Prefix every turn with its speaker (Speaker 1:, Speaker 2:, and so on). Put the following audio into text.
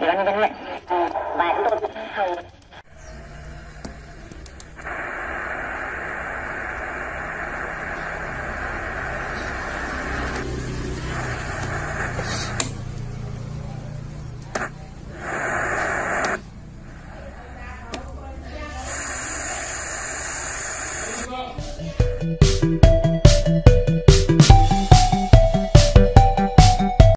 Speaker 1: để anh nhấn mạnh và chúng tôi hầu